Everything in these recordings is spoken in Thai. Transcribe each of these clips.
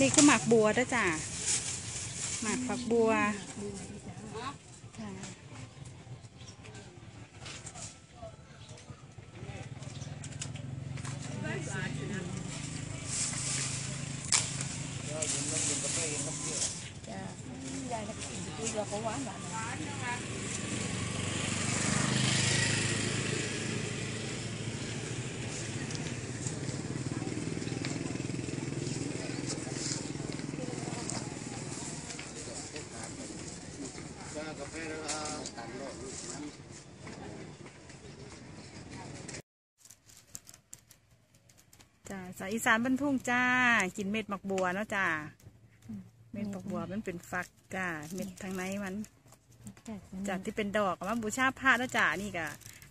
นี่คือหมากบัวเด้อจ้ะหมากฝักบัวจ้ะ จ้ะสายอีสานบรรทุ่งจ้า กินเม็ดหมากบัวเนาะจ้า เม็ดหมากบัวมันเป็นฟักจ้า เม็ดทางในมันจากที่เป็นดอกเอามาบูชาพระเนาะจ้า นี่ก็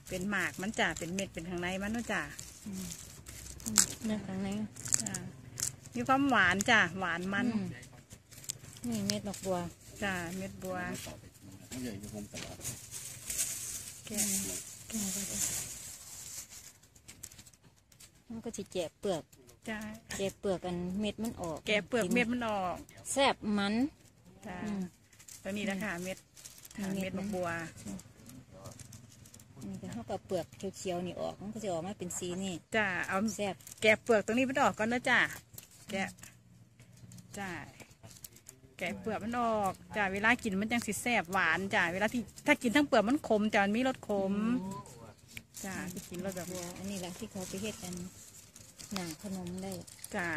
เป็นหมากมันจ้า เป็นเม็ดเป็นทางในมันเนาะจ้าเรื่องข้างในจ้ามีความหวานจ้า หวานมันอืนี่เม็ดดอกบัวจ้า เม็ดบัว แกะแกะไปจ้ะมันก็จะแจกเปลือกจ้าแจกเปลือกกันเม็ดมันออก แกะเปลือกเม็ดมันออกแซบมันจ้าอืม ตัวนี้นะคะเม็ดเม็เม็ดมะบัวนี่ก็เท่ากับเปลือกเขียวๆนี่ออก มันก็จะออกมาเป็นสีนี่จ้าเอาแซบแกะเปลือกตรงนี้มันออกก่อนนะจ้าแกะจ้าะเปลือกมันออกจ้าเวลากินมันจังสิแซ่บหวานจ้าเวลาที่ถ้ากินทั้งเปลือกมันขมจ้ามันมีรสขมจ้าที่กินรสแบบบัวอันนี้แหละที่เขาไปเฮ็ดกันหนังขนมได้จ้า